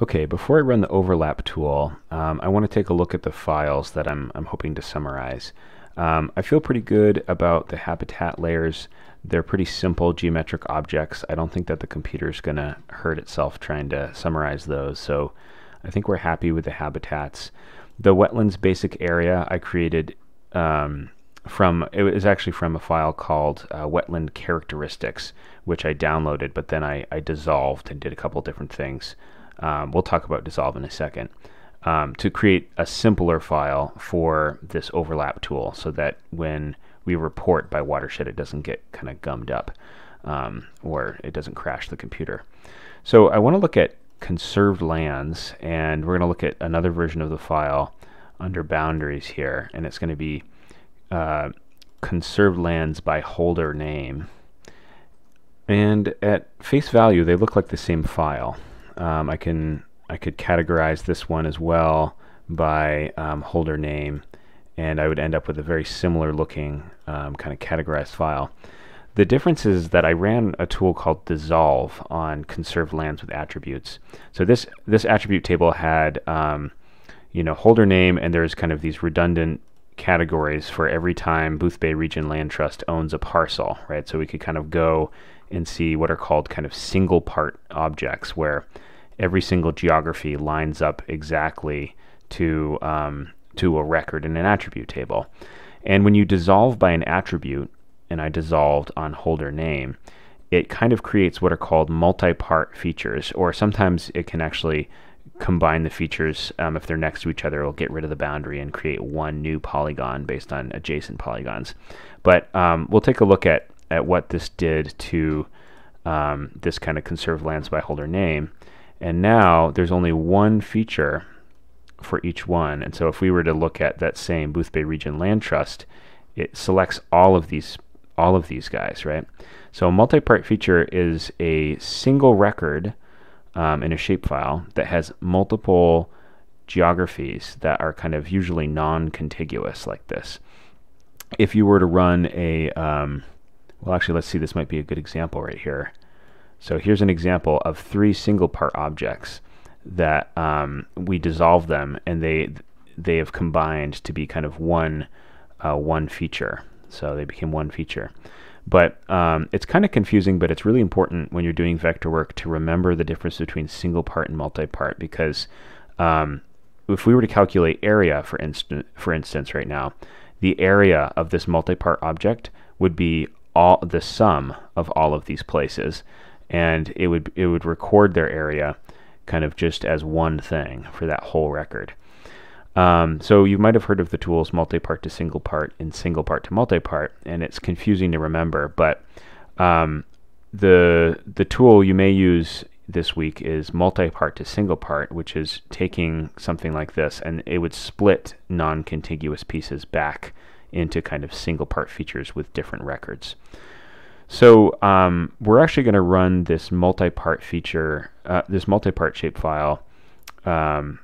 Okay, before I run the overlap tool, um, I want to take a look at the files that I'm, I'm hoping to summarize. Um, I feel pretty good about the habitat layers. They're pretty simple geometric objects. I don't think that the computer is going to hurt itself trying to summarize those, so I think we're happy with the habitats. The wetlands basic area I created um, from, it was actually from a file called uh, wetland characteristics, which I downloaded, but then I, I dissolved and did a couple different things. Um, we'll talk about dissolve in a second. Um, to create a simpler file for this overlap tool so that when we report by watershed it doesn't get kind of gummed up um, or it doesn't crash the computer. So I want to look at conserved lands and we're going to look at another version of the file under boundaries here and it's going to be uh, conserved lands by holder name and at face value they look like the same file um, I can I could categorize this one as well by um, holder name and I would end up with a very similar looking um, kind of categorized file. The difference is that I ran a tool called dissolve on conserved lands with attributes. So this this attribute table had um, you know holder name and there's kind of these redundant categories for every time Boothbay Region Land Trust owns a parcel, right? So we could kind of go and see what are called kind of single part objects where every single geography lines up exactly to um, to a record in an attribute table. And when you dissolve by an attribute, and I dissolved on holder name, it kind of creates what are called multi-part features, or sometimes it can actually combine the features um, if they're next to each other. It'll get rid of the boundary and create one new polygon based on adjacent polygons. But um, we'll take a look at at what this did to um, this kind of conserved lands by holder name. And now there's only one feature for each one. And so if we were to look at that same Boothbay Region Land Trust, it selects all of these all of these guys, right? So a multi-part feature is a single record um, in a shapefile that has multiple geographies that are kind of usually non-contiguous like this. If you were to run a, um, well actually let's see, this might be a good example right here. So here's an example of three single part objects that um, we dissolve them and they they have combined to be kind of one uh, one feature. So they became one feature. But um, it's kind of confusing, but it's really important when you're doing vector work to remember the difference between single part and multi-part because um, if we were to calculate area, for, instance, for instance, right now, the area of this multi-part object would be all the sum of all of these places and it would it would record their area kind of just as one thing for that whole record. Um, so you might have heard of the tools multi-part to single part and single part to multi-part, and it's confusing to remember. But um, the the tool you may use this week is multi-part to single part, which is taking something like this, and it would split non-contiguous pieces back into kind of single part features with different records. So um, we're actually going to run this multi-part feature, uh, this multi-part shapefile um,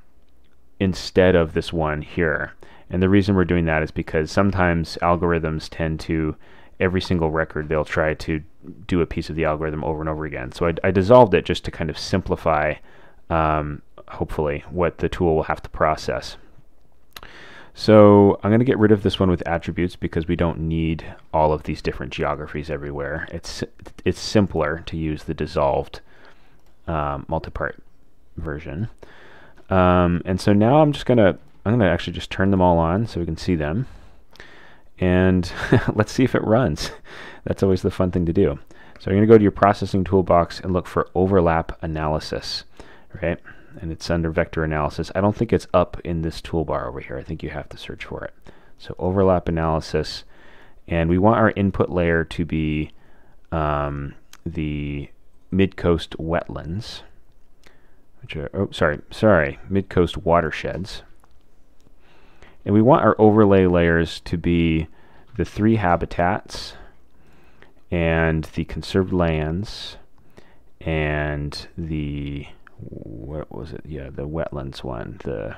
instead of this one here. And the reason we're doing that is because sometimes algorithms tend to, every single record, they'll try to do a piece of the algorithm over and over again. So I, I dissolved it just to kind of simplify, um, hopefully, what the tool will have to process. So I'm going to get rid of this one with attributes because we don't need all of these different geographies everywhere. It's it's simpler to use the dissolved um, multi-part version. Um, and so now I'm just going to I'm going to actually just turn them all on so we can see them. And let's see if it runs. That's always the fun thing to do. So you're going to go to your processing toolbox and look for overlap analysis, right? And it's under vector analysis. I don't think it's up in this toolbar over here. I think you have to search for it. So overlap analysis, and we want our input layer to be um, the mid-coast wetlands, which are, oh, sorry, sorry, mid-coast watersheds. And we want our overlay layers to be the three habitats and the conserved lands and the what was it? Yeah, the wetlands one, the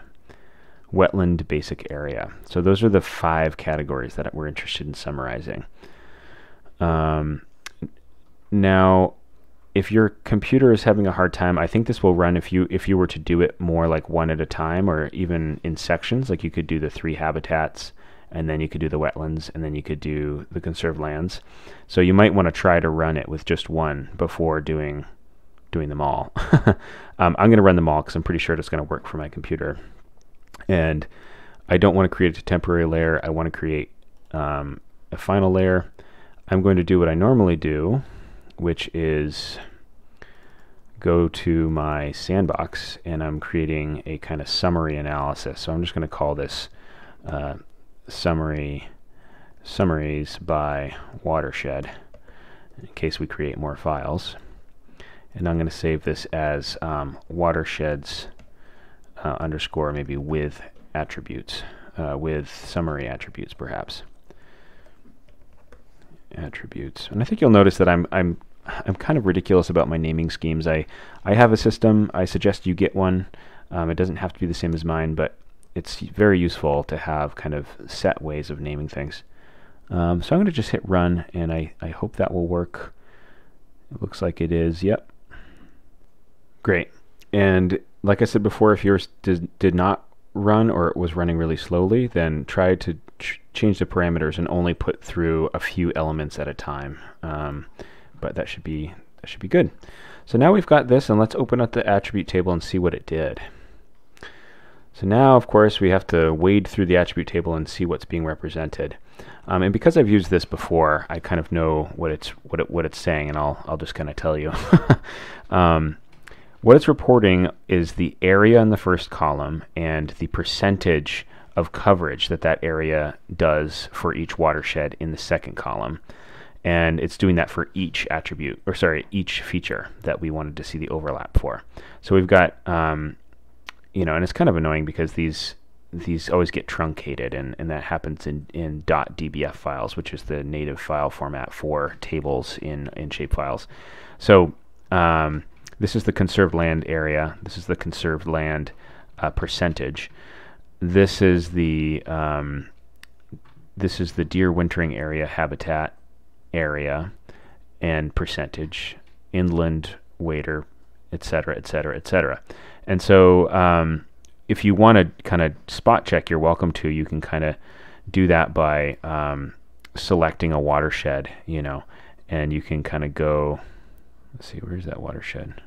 wetland basic area. So those are the five categories that we're interested in summarizing. Um, now, if your computer is having a hard time, I think this will run if you if you were to do it more like one at a time or even in sections. Like you could do the three habitats, and then you could do the wetlands, and then you could do the conserved lands. So you might want to try to run it with just one before doing doing them all. um, I'm going to run them all because I'm pretty sure it's going to work for my computer. And I don't want to create a temporary layer. I want to create um, a final layer. I'm going to do what I normally do, which is go to my sandbox and I'm creating a kind of summary analysis. So I'm just going to call this uh, summary summaries by watershed in case we create more files. And I'm going to save this as um, watersheds uh, underscore maybe with attributes, uh, with summary attributes perhaps attributes. And I think you'll notice that I'm I'm I'm kind of ridiculous about my naming schemes. I I have a system. I suggest you get one. Um, it doesn't have to be the same as mine, but it's very useful to have kind of set ways of naming things. Um, so I'm going to just hit run, and I, I hope that will work. It looks like it is. Yep. Great. And like I said before, if yours did, did not run or it was running really slowly, then try to ch change the parameters and only put through a few elements at a time. Um, but that should be that should be good. So now we've got this, and let's open up the attribute table and see what it did. So now, of course, we have to wade through the attribute table and see what's being represented. Um, and because I've used this before, I kind of know what it's what it what it's saying, and I'll I'll just kind of tell you. um, what it's reporting is the area in the first column and the percentage of coverage that that area does for each watershed in the second column. And it's doing that for each attribute, or sorry, each feature that we wanted to see the overlap for. So we've got, um, you know, and it's kind of annoying because these these always get truncated, and, and that happens in, in .dbf files, which is the native file format for tables in, in shapefiles. So um, this is the conserved land area. This is the conserved land uh, percentage. This is the um, this is the deer wintering area habitat area and percentage, inland wader, etc., etc., etc. And so, um, if you want to kind of spot check, you're welcome to. You can kind of do that by um, selecting a watershed, you know, and you can kind of go. Let's see, where's that watershed?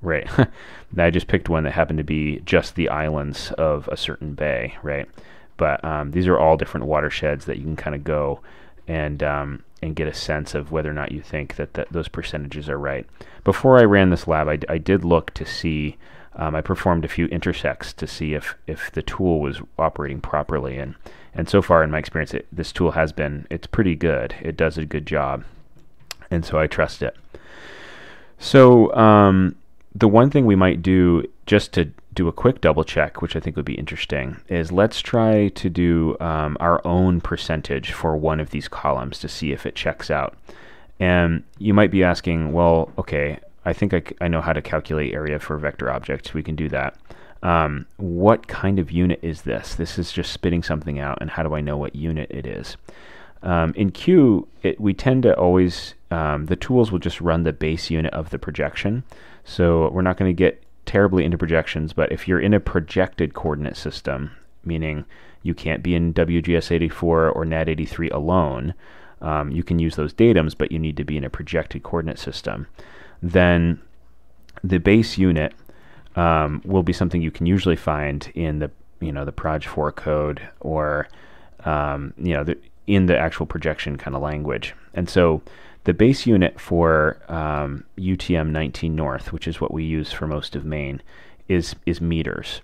Right. I just picked one that happened to be just the islands of a certain bay, right? But um, these are all different watersheds that you can kind of go and um, and get a sense of whether or not you think that, that those percentages are right. Before I ran this lab, I, I did look to see. Um, I performed a few intersects to see if if the tool was operating properly, and and so far in my experience, it, this tool has been it's pretty good. It does a good job, and so I trust it. So um, the one thing we might do just to do a quick double check, which I think would be interesting, is let's try to do um, our own percentage for one of these columns to see if it checks out. And you might be asking, well, okay, I think I, I know how to calculate area for vector objects. We can do that. Um, what kind of unit is this? This is just spitting something out, and how do I know what unit it is? Um, in Q, it, we tend to always, um, the tools will just run the base unit of the projection. So we're not going to get terribly into projections, but if you're in a projected coordinate system, meaning you can't be in WGS84 or NAD83 alone, um, you can use those datums, but you need to be in a projected coordinate system, then the base unit um, will be something you can usually find in the you know the Proj4 code or um, you know the, in the actual projection kind of language. And so the base unit for um, UTM 19 North, which is what we use for most of Maine, is is meters.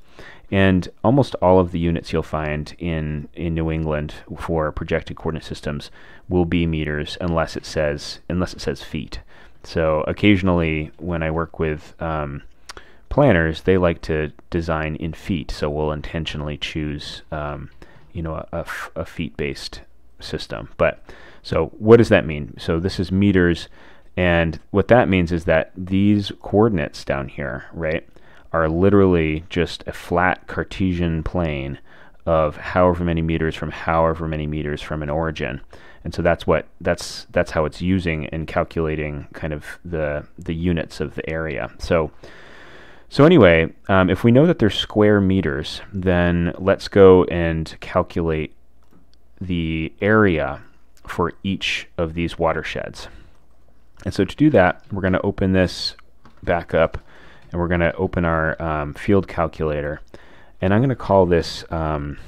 And almost all of the units you'll find in, in New England for projected coordinate systems will be meters unless it says unless it says feet. So occasionally when I work with um, planners, they like to design in feet. So we'll intentionally choose um, you know a, a feet based system. But so what does that mean? So this is meters, and what that means is that these coordinates down here, right, are literally just a flat Cartesian plane of however many meters from however many meters from an origin. And so that's what that's that's how it's using in calculating kind of the the units of the area. So so anyway, um, if we know that they're square meters, then let's go and calculate the area for each of these watersheds. And so to do that, we're going to open this back up and we're going to open our um, field calculator. And I'm going to call this um,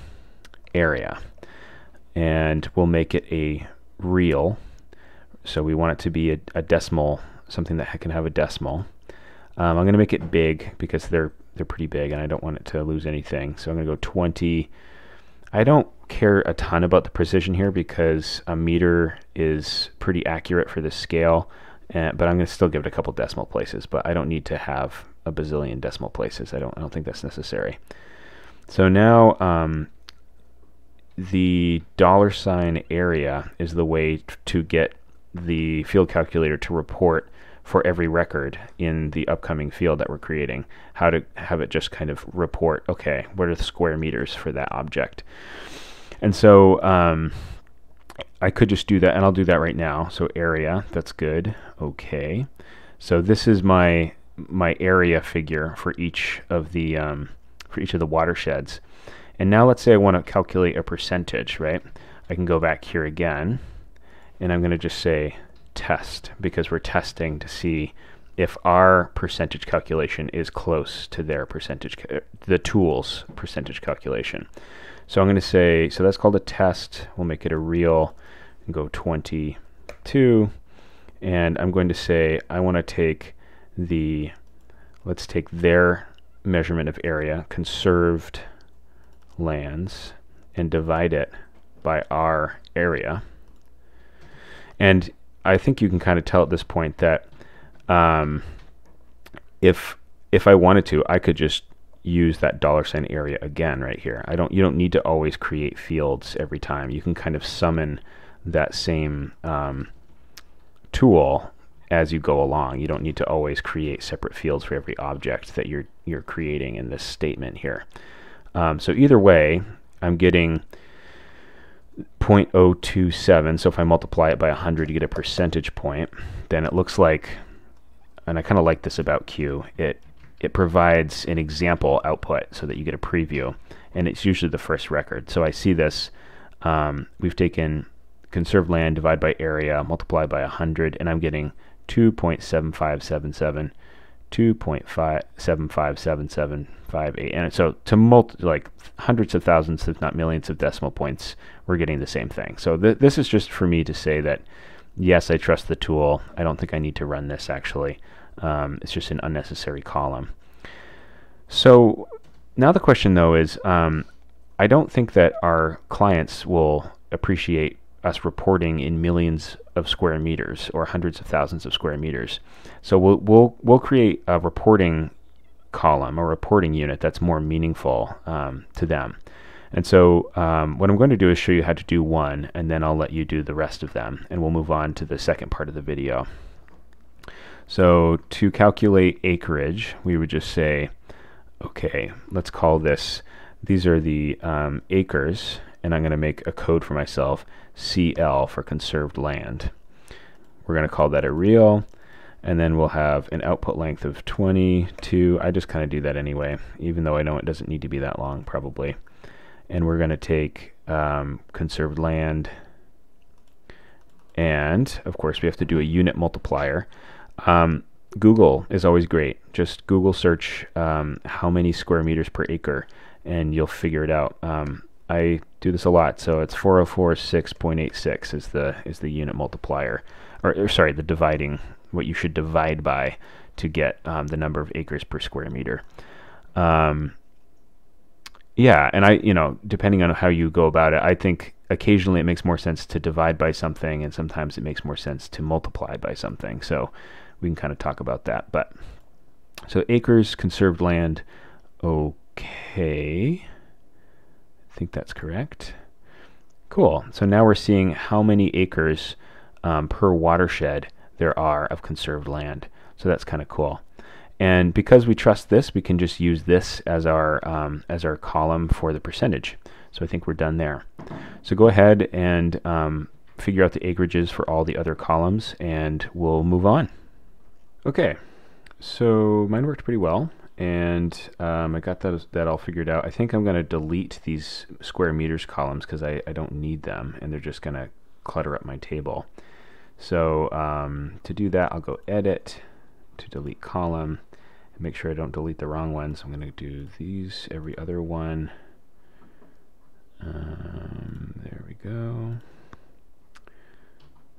area. And we'll make it a real. So we want it to be a, a decimal, something that can have a decimal. Um, I'm going to make it big because they're they're pretty big and I don't want it to lose anything. So I'm going to go 20. I don't care a ton about the precision here because a meter is pretty accurate for this scale, uh, but I'm going to still give it a couple decimal places, but I don't need to have a bazillion decimal places. I don't, I don't think that's necessary. So now um, the dollar sign area is the way to get the field calculator to report for every record in the upcoming field that we're creating, how to have it just kind of report, okay, what are the square meters for that object? And so um, I could just do that, and I'll do that right now. So area, that's good. Okay. So this is my my area figure for each of the um, for each of the watersheds. And now let's say I want to calculate a percentage, right? I can go back here again, and I'm going to just say test because we're testing to see if our percentage calculation is close to their percentage, the tool's percentage calculation. So I'm going to say, so that's called a test. We'll make it a real and go 22. And I'm going to say, I want to take the, let's take their measurement of area, conserved lands, and divide it by our area. And I think you can kind of tell at this point that um, if if I wanted to, I could just use that dollar sign area again right here. I don't. You don't need to always create fields every time. You can kind of summon that same um, tool as you go along. You don't need to always create separate fields for every object that you're you're creating in this statement here. Um, so either way, I'm getting 0.027. So if I multiply it by 100 to get a percentage point, then it looks like, and I kind of like this about Q, it it provides an example output so that you get a preview, and it's usually the first record. So I see this. Um, we've taken conserved land, divide by area, multiply by 100, and I'm getting 2.7577, 2.757758. And so to multi, like hundreds of thousands, if not millions of decimal points, we're getting the same thing. So th this is just for me to say that, yes, I trust the tool. I don't think I need to run this actually. Um, it's just an unnecessary column. So now the question though is, um, I don't think that our clients will appreciate us reporting in millions of square meters or hundreds of thousands of square meters. So we'll we'll we'll create a reporting column, a reporting unit that's more meaningful um, to them. And so um, what I'm going to do is show you how to do one, and then I'll let you do the rest of them, and we'll move on to the second part of the video. So to calculate acreage, we would just say, okay, let's call this, these are the um, acres, and I'm going to make a code for myself, CL for conserved land. We're going to call that a real, and then we'll have an output length of 22. I just kind of do that anyway, even though I know it doesn't need to be that long, probably. And we're going to take um, conserved land, and of course we have to do a unit multiplier. Um, Google is always great. Just Google search um, how many square meters per acre, and you'll figure it out. Um, I do this a lot, so it's 404.6.86 is the is the unit multiplier, or, or, sorry, the dividing what you should divide by to get um, the number of acres per square meter. Um, yeah, and I, you know, depending on how you go about it, I think occasionally it makes more sense to divide by something, and sometimes it makes more sense to multiply by something. So we can kind of talk about that. But so acres, conserved land, okay think that's correct. Cool. So now we're seeing how many acres um, per watershed there are of conserved land. So that's kind of cool. And because we trust this, we can just use this as our um, as our column for the percentage. So I think we're done there. So go ahead and um, figure out the acreages for all the other columns and we'll move on. Okay, so mine worked pretty well and um, I got that, that all figured out. I think I'm going to delete these square meters columns because I, I don't need them and they're just going to clutter up my table. So um, to do that, I'll go Edit, to delete column, and make sure I don't delete the wrong ones. I'm going to do these, every other one. Um, there we go.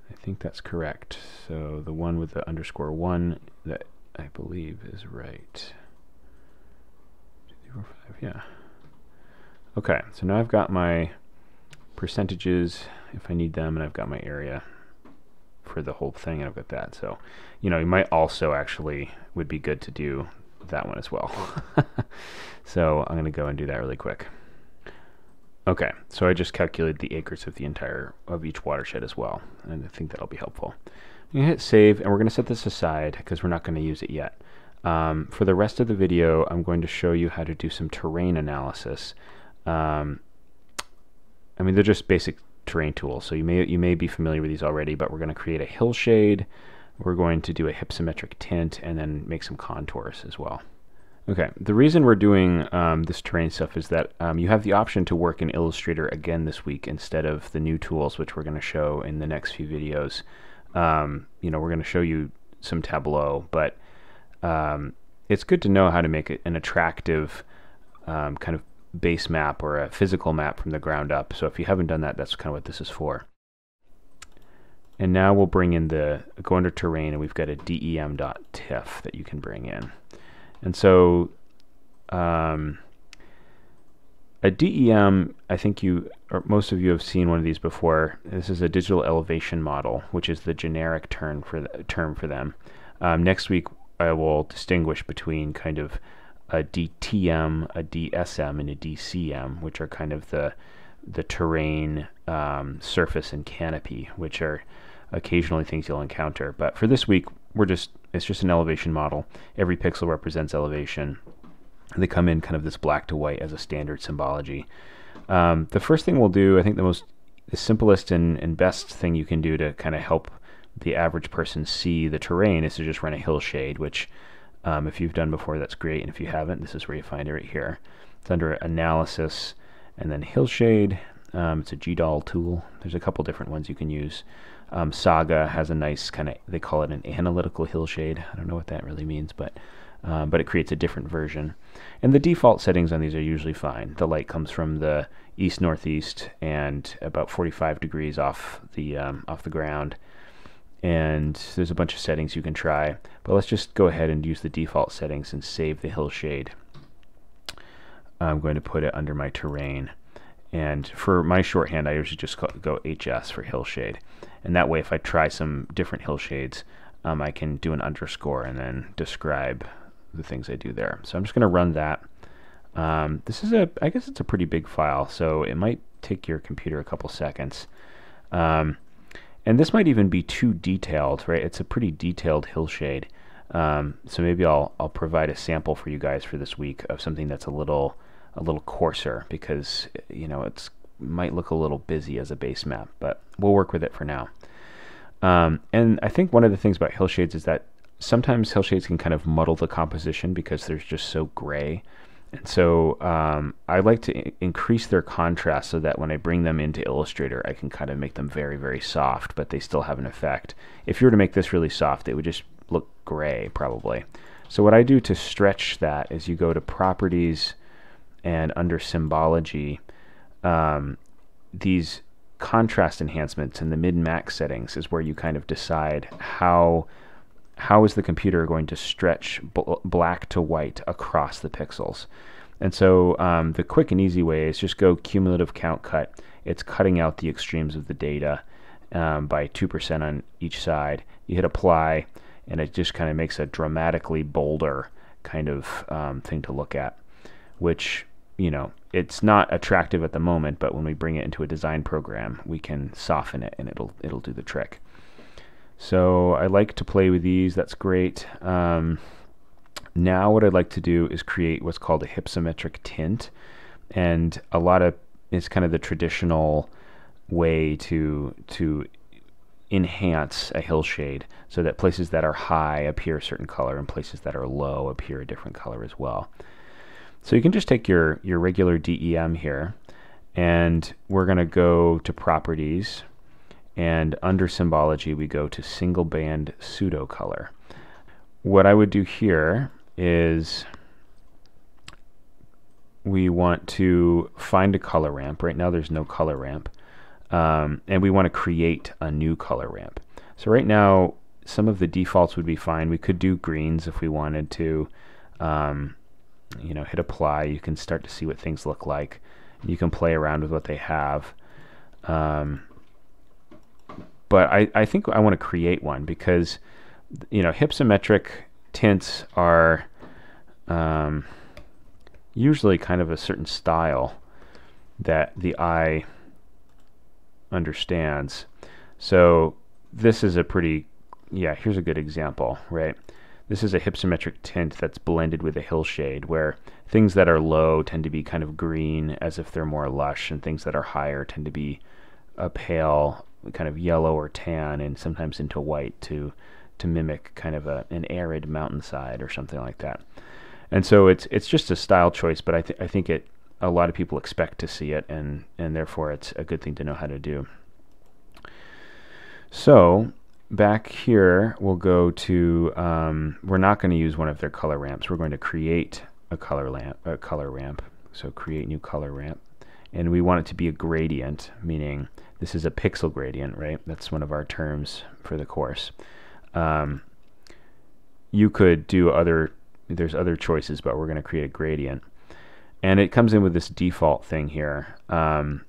I think that's correct. So the one with the underscore 1 that I believe is right. Yeah. Okay, so now I've got my percentages if I need them, and I've got my area for the whole thing, and I've got that. So, you know, you might also actually would be good to do that one as well. so I'm going to go and do that really quick. Okay, so I just calculated the acres of the entire of each watershed as well, and I think that'll be helpful. I'm gonna hit save, and we're gonna set this aside because we're not gonna use it yet. Um, for the rest of the video, I'm going to show you how to do some terrain analysis. Um, I mean, they're just basic terrain tools, so you may you may be familiar with these already. But we're going to create a hillshade. We're going to do a hypsometric tint, and then make some contours as well. Okay, the reason we're doing um, this terrain stuff is that um, you have the option to work in Illustrator again this week instead of the new tools, which we're going to show in the next few videos. Um, you know, we're going to show you some Tableau, but um, it's good to know how to make an attractive um, kind of base map or a physical map from the ground up. So if you haven't done that, that's kind of what this is for. And now we'll bring in the, go under terrain and we've got a dem.tif that you can bring in. And so um, a DEM, I think you, or most of you have seen one of these before. This is a digital elevation model, which is the generic term for the, term for them. Um, next week, I will distinguish between kind of a DTM, a DSM, and a DCM, which are kind of the the terrain, um, surface, and canopy, which are occasionally things you'll encounter. But for this week, we're just it's just an elevation model. Every pixel represents elevation. They come in kind of this black to white as a standard symbology. Um, the first thing we'll do, I think the most the simplest and, and best thing you can do to kind of help the average person see the terrain is to just run a hillshade, which um, if you've done before, that's great. And if you haven't, this is where you find it right here. It's under Analysis and then Hillshade. Um, it's a GDAL tool. There's a couple different ones you can use. Um, Saga has a nice kind of, they call it an analytical hillshade. I don't know what that really means, but um, but it creates a different version. And the default settings on these are usually fine. The light comes from the east northeast and about 45 degrees off the um, off the ground. And there's a bunch of settings you can try, but let's just go ahead and use the default settings and save the hillshade. I'm going to put it under my terrain. And for my shorthand, I usually just go HS for hillshade. And that way, if I try some different hillshades, um, I can do an underscore and then describe the things I do there. So I'm just going to run that. Um, this is a, I guess it's a pretty big file, so it might take your computer a couple seconds. Um, and this might even be too detailed, right? It's a pretty detailed hillshade. Um, so maybe I'll I'll provide a sample for you guys for this week of something that's a little a little coarser because you know it's might look a little busy as a base map, but we'll work with it for now. Um, and I think one of the things about hillshades is that sometimes hillshades can kind of muddle the composition because they're just so gray. And so um, I like to increase their contrast so that when I bring them into Illustrator, I can kind of make them very, very soft, but they still have an effect. If you were to make this really soft, it would just look gray, probably. So what I do to stretch that is you go to Properties and under Symbology, um, these contrast enhancements in the min-max settings is where you kind of decide how how is the computer going to stretch bl black to white across the pixels. And so um, the quick and easy way is just go cumulative count cut. It's cutting out the extremes of the data um, by 2% on each side. You hit apply and it just kind of makes a dramatically bolder kind of um, thing to look at, which, you know, it's not attractive at the moment, but when we bring it into a design program, we can soften it and it'll, it'll do the trick. So I like to play with these. That's great. Um, now what I'd like to do is create what's called a hypsometric tint. And a lot of it's kind of the traditional way to to enhance a hillshade so that places that are high appear a certain color and places that are low appear a different color as well. So you can just take your, your regular DEM here and we're going to go to properties and under symbology we go to single band pseudo color. What I would do here is we want to find a color ramp. Right now there's no color ramp. Um, and we want to create a new color ramp. So right now some of the defaults would be fine. We could do greens if we wanted to. Um, you know, hit apply. You can start to see what things look like. You can play around with what they have. Um, but I, I think I want to create one because you know hypsometric tints are um, usually kind of a certain style that the eye understands. So this is a pretty, yeah, here's a good example, right? This is a hypsometric tint that's blended with a hillshade where things that are low tend to be kind of green as if they're more lush and things that are higher tend to be a pale kind of yellow or tan and sometimes into white to to mimic kind of a, an arid mountainside or something like that. And so it's it's just a style choice, but I, th I think it a lot of people expect to see it, and and therefore it's a good thing to know how to do. So back here, we'll go to. Um, we're not going to use one of their color ramps. We're going to create a color lamp, a color ramp. So create new color ramp, and we want it to be a gradient, meaning this is a pixel gradient, right? That's one of our terms for the course. Um, you could do other, there's other choices, but we're going to create a gradient. And it comes in with this default thing here. Um,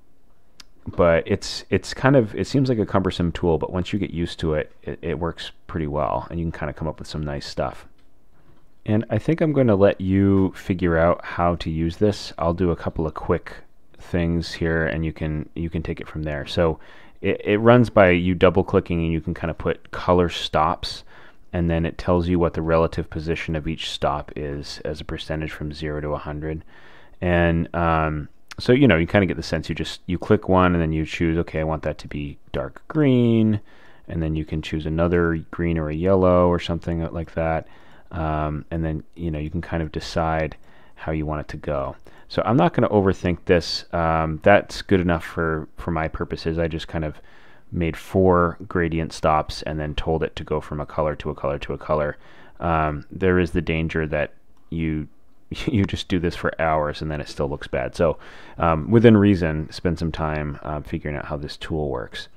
but it's it's kind of it seems like a cumbersome tool but once you get used to it, it it works pretty well and you can kind of come up with some nice stuff and I think I'm going to let you figure out how to use this I'll do a couple of quick things here and you can you can take it from there. So it, it runs by you double clicking and you can kind of put color stops and then it tells you what the relative position of each stop is as a percentage from 0 to 100 and um, so you know you kind of get the sense you just you click one and then you choose okay I want that to be dark green and then you can choose another green or a yellow or something like that um, and then you know you can kind of decide how you want it to go. So I'm not going to overthink this. Um, that's good enough for, for my purposes. I just kind of made four gradient stops and then told it to go from a color to a color to a color. Um, there is the danger that you you just do this for hours and then it still looks bad. So um, within reason, spend some time uh, figuring out how this tool works.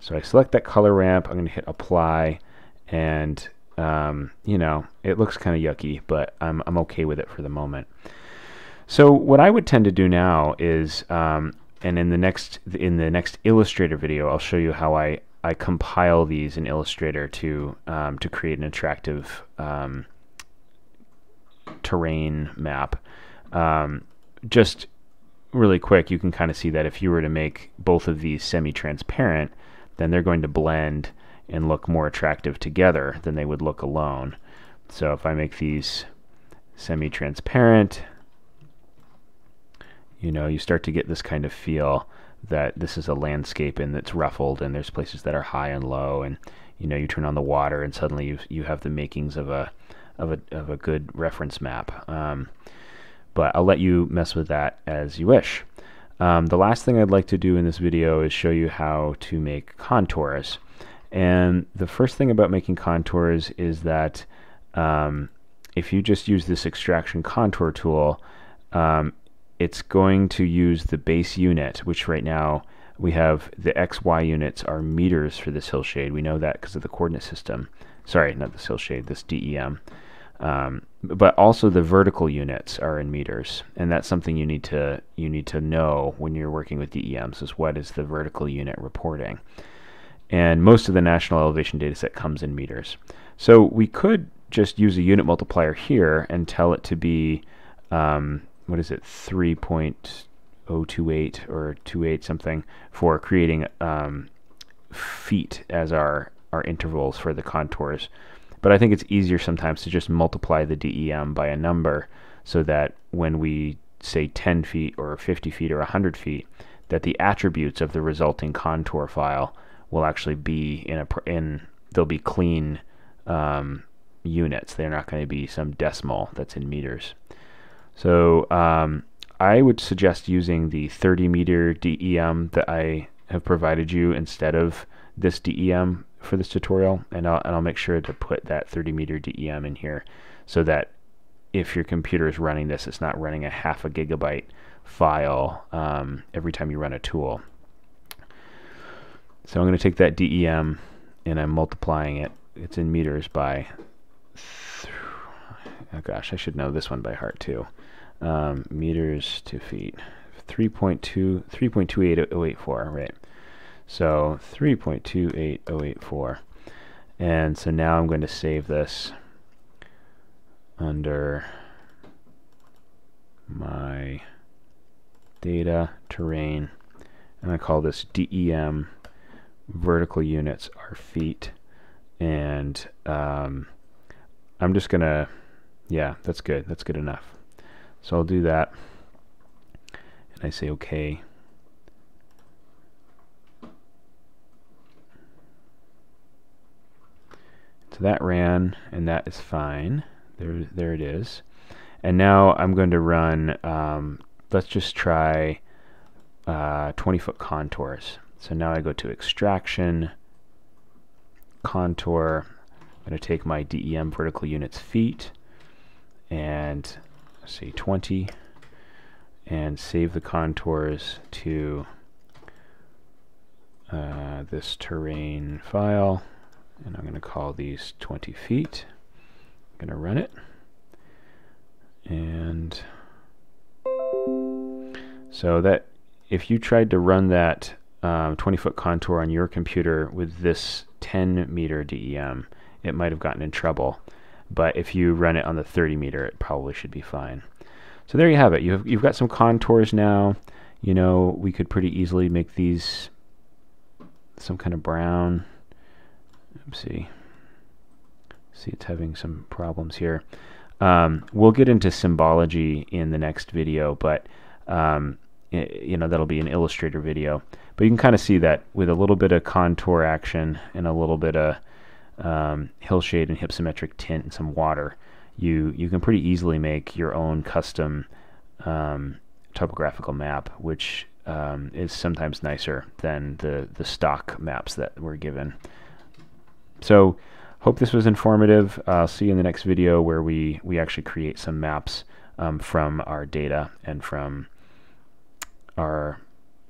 So I select that color ramp. I'm going to hit apply and um, you know, it looks kind of yucky, but I'm, I'm okay with it for the moment. So what I would tend to do now is, um, and in the next in the next Illustrator video, I'll show you how I, I compile these in Illustrator to um, to create an attractive um, terrain map. Um, just really quick, you can kind of see that if you were to make both of these semi-transparent, then they're going to blend and look more attractive together than they would look alone. So if I make these semi-transparent, you know, you start to get this kind of feel that this is a landscape and it's ruffled and there's places that are high and low and you know you turn on the water and suddenly you you have the makings of a of a of a good reference map. Um, but I'll let you mess with that as you wish. Um, the last thing I'd like to do in this video is show you how to make contours. And the first thing about making contours is that um, if you just use this extraction contour tool, um, it's going to use the base unit, which right now we have the XY units are meters for this hillshade. We know that because of the coordinate system. Sorry, not this hillshade, this DEM. Um, but also the vertical units are in meters, and that's something you need to you need to know when you're working with DEMs. Is what is the vertical unit reporting? and most of the national elevation data set comes in meters. So we could just use a unit multiplier here and tell it to be, um, what is it, 3.028 or 28 something for creating um, feet as our, our intervals for the contours. But I think it's easier sometimes to just multiply the DEM by a number so that when we say 10 feet or 50 feet or 100 feet, that the attributes of the resulting contour file will actually be in a in they'll be clean um, units. They're not going to be some decimal that's in meters. So um, I would suggest using the 30 meter DEM that I have provided you instead of this DEM for this tutorial and I'll, and I'll make sure to put that 30 meter DEM in here so that if your computer is running this it's not running a half a gigabyte file um, every time you run a tool. So I'm going to take that DEM and I'm multiplying it. It's in meters by, oh gosh, I should know this one by heart too. Um, meters to feet. 3.2, 3.28084, right. So 3.28084. And so now I'm going to save this under my data terrain and I call this DEM vertical units are feet and um, I'm just gonna yeah that's good. That's good enough. So I'll do that. And I say okay. So that ran and that is fine. There there it is. And now I'm going to run um, let's just try uh, 20 foot contours. So now I go to extraction, contour. I'm going to take my DEM vertical units feet and say 20 and save the contours to uh, this terrain file and I'm going to call these 20 feet. I'm going to run it and so that if you tried to run that um, 20 foot contour on your computer with this 10 meter DEM, it might have gotten in trouble. But if you run it on the 30 meter, it probably should be fine. So there you have it. You've, you've got some contours now. You know, we could pretty easily make these some kind of brown. see. See, it's having some problems here. Um, we'll get into symbology in the next video, but um, you know that'll be an illustrator video but you can kind of see that with a little bit of contour action and a little bit of um, hillshade and hypsometric tint and some water you you can pretty easily make your own custom um, topographical map which um, is sometimes nicer than the the stock maps that were given so hope this was informative I'll see you in the next video where we we actually create some maps um, from our data and from our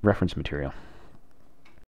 reference material.